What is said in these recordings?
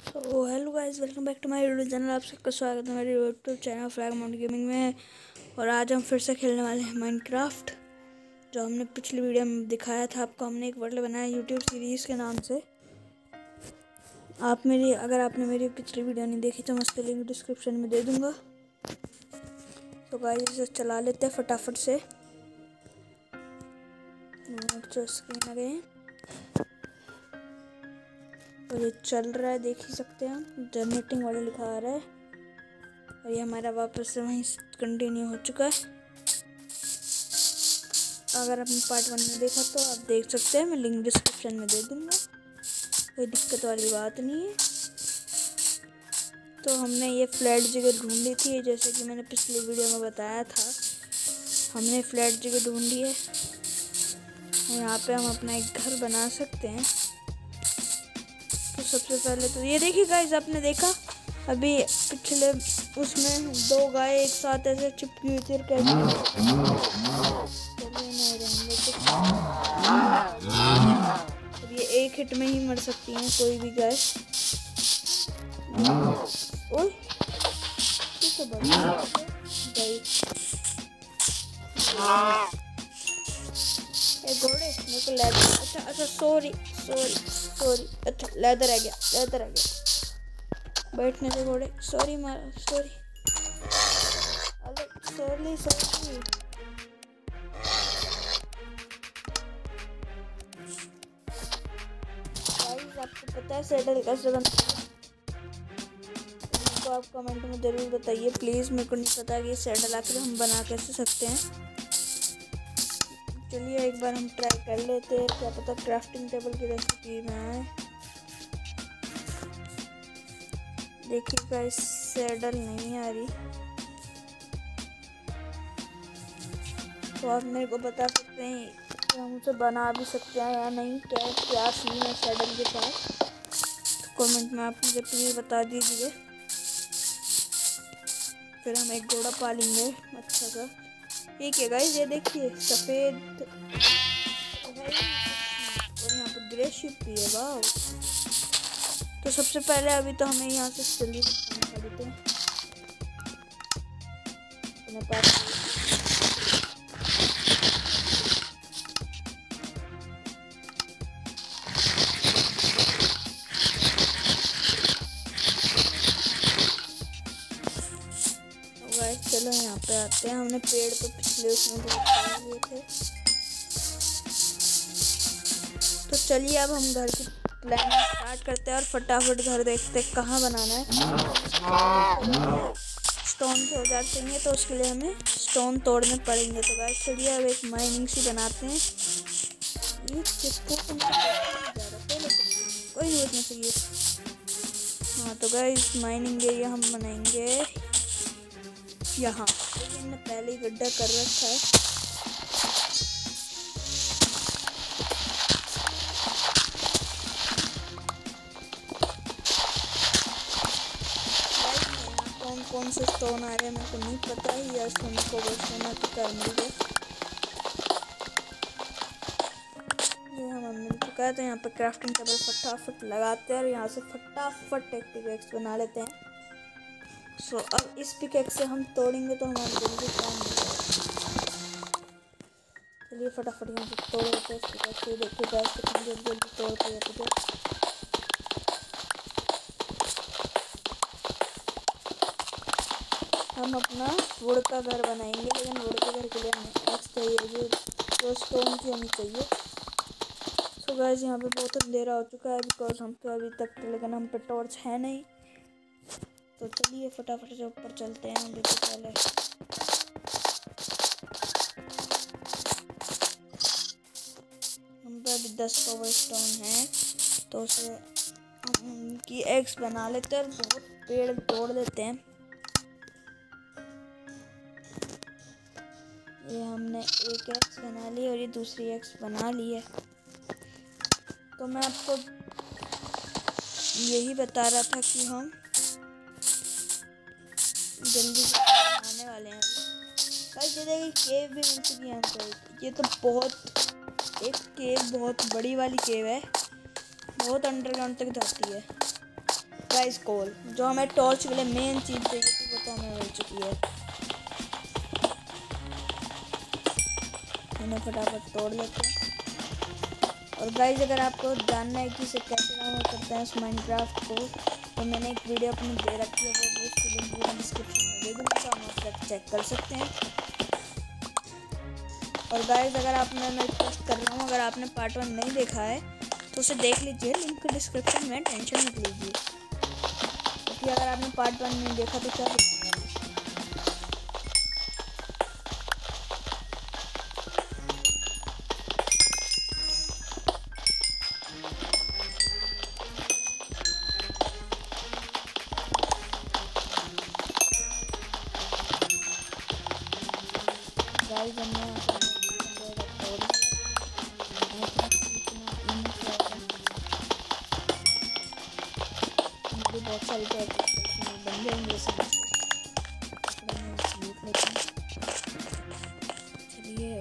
तो hello guys welcome back to my YouTube channel आप सबका स्वागत है मेरे YouTube channel Flag Mount Gaming में। और आज हम फिर से खेलने वाले हैं माइनक्राफ्ट जो हमने पिछली वीडियो में दिखाया था। आपको हमने एक वर्ल्ड बनाया यूट्यूब सीरीज़ के नाम से। आप मेरी, अगर आपने मेरी पिछली वीडियो नहीं देखी तो मैं उसके लिंक डिस्क्रिप्शन में दे दूँगा। तो गाइस इसे चला लेते हैं फटाफट से। स्क्रीन आ गए और ये चल रहा है, देख ही सकते हैं जनरेटिंग वाला लिखा आ रहा है। और ये हमारा वापस से वहीं कंटिन्यू हो चुका है। अगर आपने पार्ट वन में देखा तो आप देख सकते हैं, मैं लिंक डिस्क्रिप्शन में दे दूँगा। कोई दिक्कत वाली बात नहीं है। तो हमने ये फ्लैट जगह ढूंढी थी, जैसे कि मैंने पिछली वीडियो में बताया था। हमने फ्लैट जगह ढूंढी है। यहाँ पे हम अपना एक घर बना सकते हैं। सबसे पहले तो ये देखिए गाइस आपने देखा? अभी पिछले उसमें दो गाय एक साथ ऐसे चिपकी हुई थी कैसे अब ये एक हिट में ही मर सकती हैं कोई भी गाय ओए ठीक घोड़े अच्छा अच्छा सॉरी सॉरी सॉरी अच्छा लेदर आ गया लेदर आ गया। बैठने से घोड़े। सॉरी मारा सॉरी अरे सॉरी सॉरी आपको पता है सेटल कैसे बनता है तो आप कमेंट में ज़रूर बताइए। प्लीज़ मेरे को नहीं पता कि सेटल आकर हम बना कैसे सकते हैं। चलिए एक बार हम ट्राई कर लेते हैं। क्या पता क्राफ्टिंग टेबल की रेसिपी में आए। देखिए गाइस सैडल नहीं आ रही। तो आप मेरे को बता सकते हैं कि हम उसे बना भी सकते हैं या नहीं, क्या क्या सीन है सैडल के तो कमेंट में आप मुझे प्लीज़ बता दीजिए। फिर हम एक घोड़ा पालेंगे अच्छा सा ठीक है गाइस ये देखिए, सफ़ेद और यहाँ पर ग्रे शिप भी है वाह तो सबसे पहले अभी तो हमें यहाँ से जल्दी देते हैं। आते हैं हमने पेड़ तो पिछले उसमें हुए थे तो चलिए अब हम घर की प्लानिंग स्टार्ट करते हैं और फटाफट घर देखते हैं कहाँ बनाना है। स्टोन के औज़ार चाहिए तो उसके लिए हमें स्टोन तोड़ने पड़ेंगे तो गाइस चलिए अब एक माइनिंग सी बनाते हैं। ये किसको कोई नहीं चाहिए। हाँ तो गाइस माइनिंग एरिया हम बनाएँगे यहाँ। मैंने पहले ही गड्ढा कर रखा है। कौन से स्टोन आ रहे हैं, मेरे को नहीं पता ही। आज तो को बस होना तो कर मिल ये हम मिल चुका है तो यहाँ पे क्राफ्टिंग टेबल फटाफट लगाते हैं और यहाँ से फटाफट एक बना लेते हैं। सो so, अब इस पिकेक से हम तोड़ेंगे तो हमारे जल्दी काम चलिए फटाफट यहाँ से तोड़ देते हैं पिकेक गैस कितनी जल्दी जल्दी तोड़ते हैं पिकेक हम अपना वुड का घर बनाएँगे लेकिन वुड के घर के लिए हमें एक्स चाहिए जो जो स्टोन की हमें चाहिए। सो गैस यहाँ पे बहुत अंधेरा हो चुका है बिकॉज़ हम तो अभी तक लेकिन हम पे टॉर्च है नहीं। तो चलिए फटाफट से ऊपर चलते हैं अभी तो पहले। हम पे अभी दस पावर स्टोन है तो उसे उनकी एग्स बना लेते हैं बहुत पेड़ तोड़ देते हैं। ये हमने एक एक्स बना ली और ये दूसरी एक्स बना ली है। तो मैं आपको यही बता रहा था कि हम जल्दी आने वाले हैं ये देखिए केव भी मिल चुकी है हमको ये तो बहुत, एक केव बहुत बड़ी वाली केव है। बहुत अंडरग्राउंड तक जाती है। प्राइस कॉल जो हमें टॉर्च के लिए मेन चीज़ चाहिए थी, वो तो हमें मिल चुकी है। उन्हें फटाफट तोड़ लेते हैं। और गाइज़ अगर आपको जानना है कि इसे कैसे डाउनलोड करते हैं इस माइनक्राफ्ट को तो मैंने एक वीडियो अपनी दे रखी है, वो उसकी लिंक भी मैं डिस्क्रिप्शन में दे दूँगा तो आप उसका चेक कर सकते हैं। और गाइज़ अगर आपने मैं रिक्वेस्ट कर रहा हूँ, अगर आपने पार्ट वन नहीं देखा है तो उसे देख लीजिए लिंक डिस्क्रिप्शन में टेंशन मत लीजिए। क्योंकि अगर आपने पार्ट वन नहीं देखा तो क्या गाइस हमने बहुत सारी चलिए,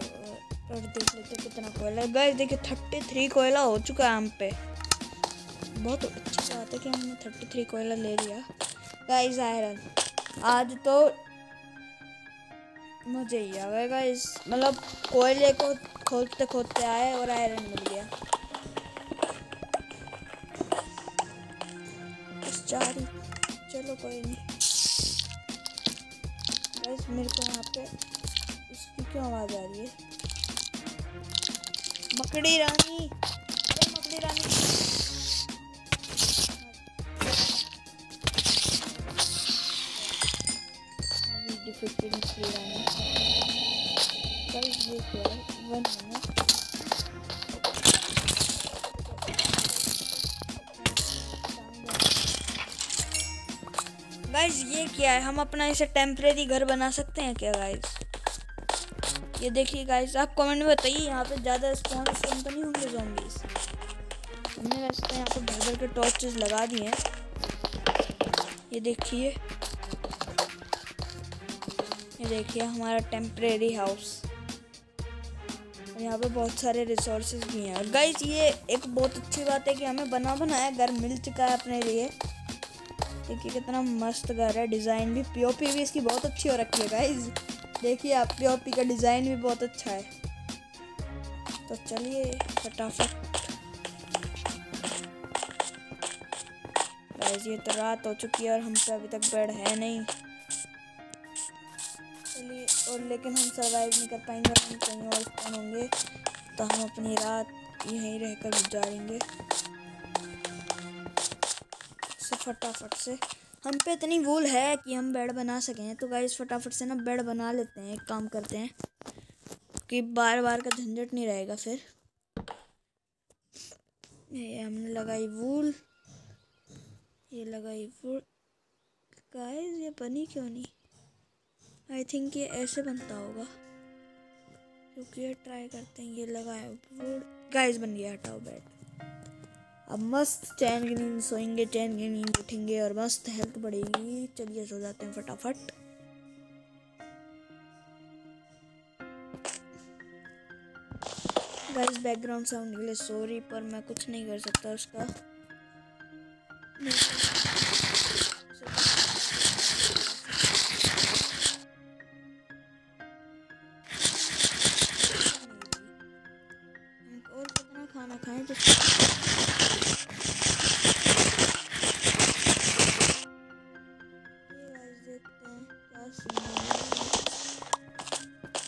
और देख लेते कितना कोयला गाइस देखिए थर्टी थ्री कोयला हो चुका है हम पे। बहुत अच्छी बात है कि हमने थर्टी थ्री कोयला ले लिया। Guys iron. आज तो मुझे ही आ गएगा इस मतलब कोयले को खोदते खोदते आए और आयरन मिल गया। चलो कोई नहीं। बस मेरे को यहाँ पे इसकी क्यों आवाज़ आ रही है? मकड़ी रानी। मकड़ी रानी। गाइस ये क्या है? हम अपना इसे टेम्परेरी घर बना सकते हैं क्या गाइस ये देखिए गाइस आप कमेंट में बताइए, यहाँ पे ज़्यादा स्पॉन स्पॉन तो नहीं होंगे जॉम्बीज हमने वैसे तो यहाँ पे भर के टॉर्चेस लगा दिए हैं। ये देखिए। ये देखिए, हमारा टेम्परेरी हाउस यहाँ पे बहुत सारे रिसोर्सेज भी हैं। और गाइस ये एक बहुत अच्छी बात है कि हमें बना बनाया घर मिल चुका है अपने लिए। देखिए कितना मस्त घर है। डिज़ाइन भी पीओपी भी इसकी बहुत अच्छी हो रखी है गाइस देखिए आप पीओपी का डिज़ाइन भी बहुत अच्छा है। तो चलिए, फटाफट। गाइस ये तो रात हो चुकी है और हम पे अभी तक बेड है नहीं। चलिए और लेकिन हम सरवाइव नहीं कर पाएँगे हम कहीं और स्पॉन होंगे तो हम अपनी रात यहीं रहकर गुजारेंगे। से फटाफट से। हम पे इतनी वूल है कि हम बेड बना सकें तो गाइस फटाफट से ना बेड बना लेते हैं, एक काम करते हैं कि बार बार का झंझट नहीं रहेगा फिर। ये हमने लगाई वूल ये लगाई वूल गाइस ये बनी क्यों नहीं? आई थिंक ये ऐसे बनता होगा। ये ट्राई करते हैं। ये लगाया गाइस बन गया, हटाओ बेड अब मस्त चैन की नींद सोएँगे चैन की नींद उठेंगे और मस्त हेल्थ बढ़ेगी। चलिए, सो जाते हैं फटाफट। गाइस बैकग्राउंड साउंड के लिए सॉरी पर मैं कुछ नहीं कर सकता उसका।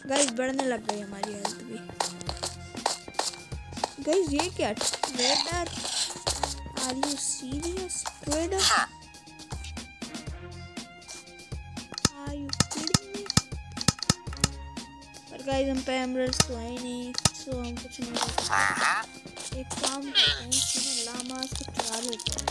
गाइस बढ़ने लग गई हमारी हेल्थ भी। गाइस ये क्या? Trader are you serious trader are you kidding me पर गाइस हम पे एमरल्ड्स तो है नहीं सो हम कुछ नहीं कर सकते। एक काम करते हैं इसमें लामास को चुरा लेते हैं।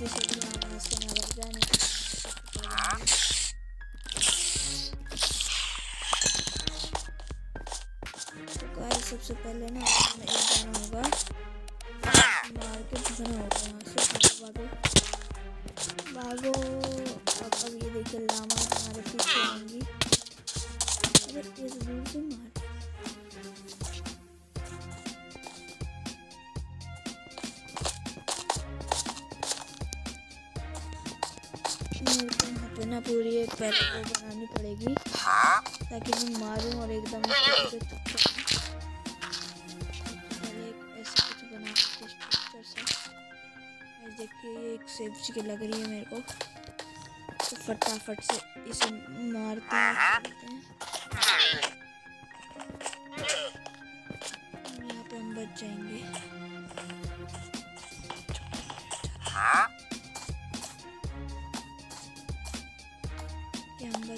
गलती पहले भी लामास के ना तो ना पूरी एक पैर को बनानी पड़ेगी। ताकि मैं मारूं और एकदम पहले एक ऐसा कुछ बना स्ट्रक्चर सा। देखिए एक सब्ज़ी की लग रही है मेरे को। तो फटाफट से इसे मारते हैं यहाँ पे हम बच जाएँगे।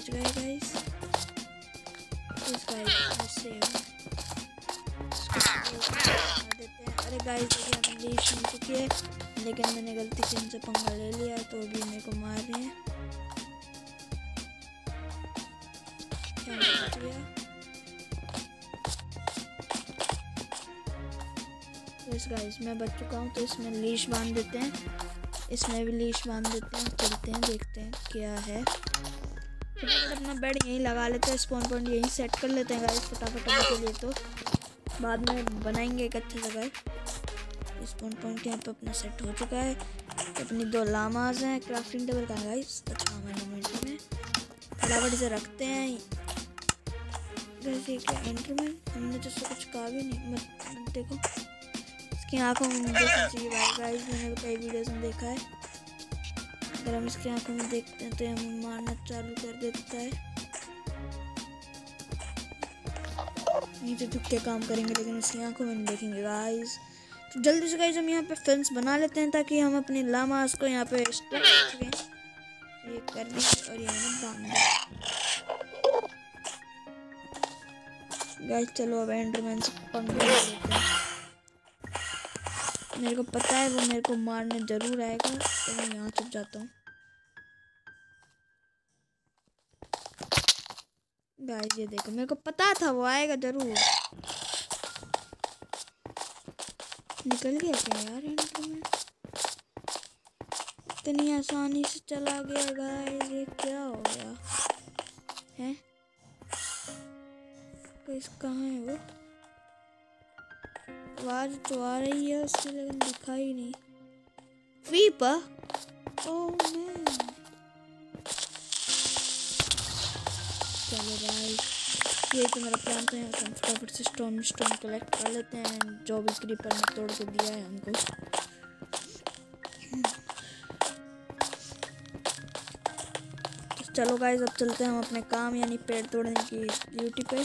बच गए गाइस इस गाइस से देते अरे गाइस देखिए हमें लीश मिल चुकी है लेकिन मैंने गलती से इनसे पंगा ले लिया तो अभी मेरे को मार रहे हैं। गया? यस गाइस मैं बच चुका हूँ तो इसमें लीश बाँध देते हैं। इसमें भी लीश बाँध देते हैं, चलते हैं, देखते हैं क्या है। फटाफट अपना बेड यहीं लगा लेते हैं स्पॉन पॉइंट यहीं सेट कर लेते हैं गाइस फटाफट के लिए तो। बाद में बनाएँगे एक अच्छी जगह। स्पॉन पॉइंट यहाँ पे अपना सेट हो चुका है। अपनी दो लामाज हैं क्राफ्टिंग टेबल का गाइस अच्छा हमारे में। फटाफट इसे रखते हैं। क्या एंटरमैन हमने तो कुछ कहा भी नहीं। मत, मत देखो इसकी आँखों में चाहिए गाइस मैंने कई वीडियोस में देखा है। अगर हम इसकी आँखों में देखते हैं तो हमें मारना चालू कर देता है। तो दुख के काम करेंगे, लेकिन इसकी आँखों में नहीं देखेंगे गाइस तो जल्दी से गाइस हम यहाँ पे फेंस बना लेते हैं ताकि हम अपनी लामास को यहाँ पे ये कर दें और यहाँ बाँध दें। गाइस चलो अब एंडरमैन से पंगे लेते हैं। मेरे को पता है, वो मेरे को मारने ज़रूर आएगा। तो मैं यहाँ छुप जाता हूँ। गाइस ये देखो, मेरे को पता था वो आएगा ज़रूर। निकल गया क्या यार इतनी आसानी से चला गया गाइस ये क्या हो गया? है? गाइस कहाँ है वो? आवाज़ तो आ रही है, उसकी लेकिन दिखाई नहीं। वीपा ओह मैन चलो भाई ये तो मेरा प्लान था यहाँ हम फटाफट से स्टोन स्टोन कलेक्ट कर लेते हैं जो भी क्रीपर ने तोड़ के दिया है हमको। तो चलो गाइस अब चलते हैं हम अपने काम, यानी पेड़ तोड़ने की ड्यूटी पे।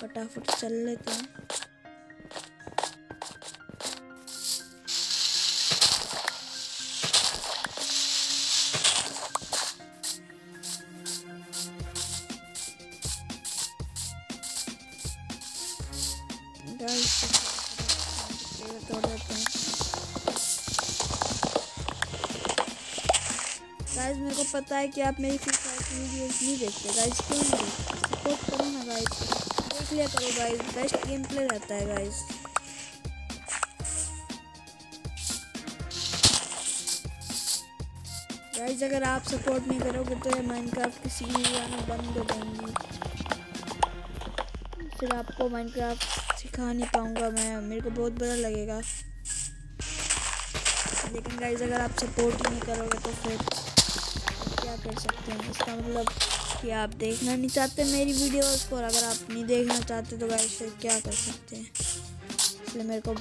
फटाफट चल लेते हैं। गाइस मेरे को पता है कि आप मेरी फ्री फायर की वीडियोस नहीं देखते। गाइस क्यों नहीं? सपोर्ट करो ना गाइस देख लिया करो गाइस बेस्ट गेम प्ले रहता है गाइस गाइस अगर आप सपोर्ट नहीं करोगे तो ये माइनक्राफ्ट की सीरीज़ आना बंद हो जाएँगी। फिर आपको माइनक्राफ्ट सिखा नहीं पाऊँगा मैं। मेरे को बहुत बुरा लगेगा। लेकिन गाइज़ अगर आप सपोर्ट ही नहीं करोगे तो फिर क्या कर सकते हैं? इसका मतलब कि आप देखना नहीं चाहते मेरी वीडियोस को और अगर आप नहीं देखना चाहते तो गाइज़ फिर क्या कर सकते हैं? इसलिए मेरे को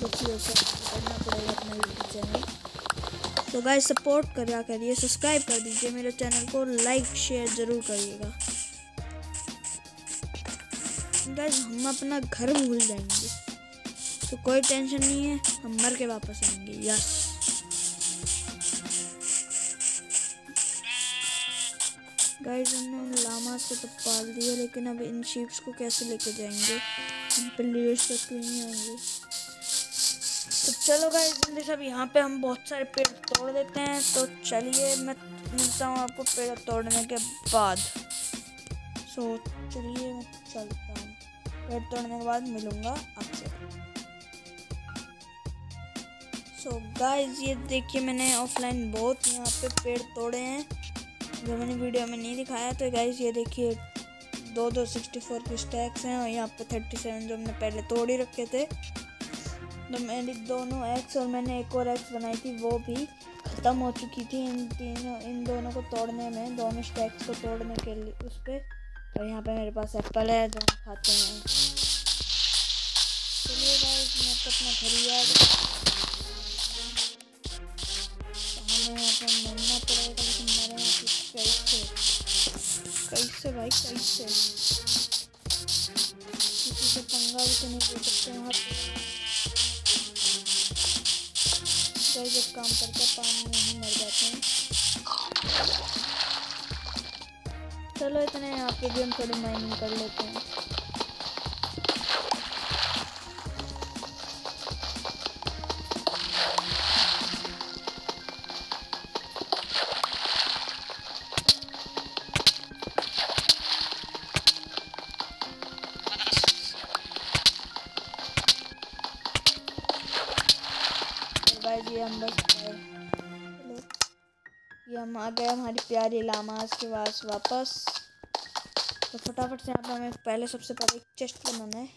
दुखी होकर करना पड़ेगा अपना यूट्यूब चैनल तो गाइज़ सपोर्ट करा करिए सब्सक्राइब कर दीजिए मेरे चैनल को लाइक शेयर ज़रूर करिएगा। गाइज़ हम अपना घर भूल जाएँगे। तो कोई टेंशन नहीं है, हम मर के वापस आएँगे। यस। गाइस हमने उन लामास को तो पाल दिया, लेकिन अब इन शीप्स को कैसे लेके जाएँगे? हम प्लेयर्स तक नहीं आएँगे? तो चलो गाइस जल्दी सब यहाँ पे हम बहुत सारे पेड़ तोड़ देते हैं। तो चलिए, मैं मिलता हूँ आपको पेड़ तोड़ने के बाद। सो चलिए, मैं चलता हूँ। पेड़ तोड़ने के बाद मिलूँगा आपसे। सो गाइस ये देखिए मैंने ऑफलाइन बहुत यहाँ पे पेड़ तोड़े हैं, जो मैंने वीडियो में नहीं दिखाया। तो गाइस ये देखिए दो दो सिक्सटी फोर के स्टैक्स हैं और यहाँ पे थर्टी सेवन जो हमने पहले तोड़ ही रखे थे। तो मैंने दोनों एक्स और मैंने एक और एक्स बनाई थी, वो भी ख़त्म हो चुकी थी इन तीनों, इन दोनों को तोड़ने में, दोनों स्टैक्स को तोड़ने के लिए, उस पर और यहाँ पे मेरे पास एप्पल है, जो हम खाते हैं। चलिए मैं तो अपना घर हमें यहाँ पर मरना पड़ेगा, लेकिन कैसे? कैसे भाई, कैसे? किसी से पंगा भी तो नहीं दे सकते वहाँ पे जब काम करके पानी में ही मर जाते हैं। चलो इतने पे भी हम थोड़ी माइनिंग कर लेते हैं। ये हम बस हम आ गए हमारी प्यारी लामाज के पास वापस। तो फटाफट से यहाँ पर हमें पहले सबसे पहले एक चेस्ट बनाना है।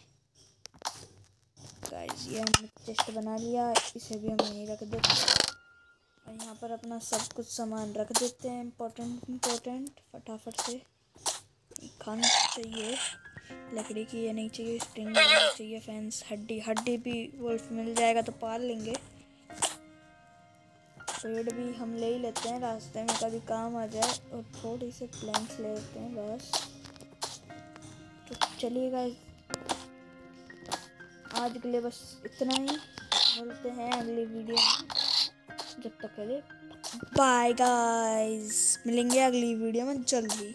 गाइस ये हमने चेस्ट बना लिया, इसे भी हम यहीं रख देते हैं। और यहाँ पर अपना सब कुछ सामान रख देते हैं इम्पोर्टेंट इम्पोर्टेंट फटाफट से। खाना चाहिए, लकड़ी की ये नहीं चाहिए स्टिंग चाहिए फैंस हड्डी हड्डी भी वुल्फ मिल जाएगा तो पाल लेंगे। पेड़ भी हम ले ही लेते हैं, रास्ते में कभी काम आ जाए और थोड़ी से प्लैंक्स ले लेते हैं, बस। तो गाइस आज के लिए बस इतना ही। मिलते हैं अगली वीडियो में। जब तक के लिए बाय गाइस मिलेंगे अगली वीडियो में जल्दी।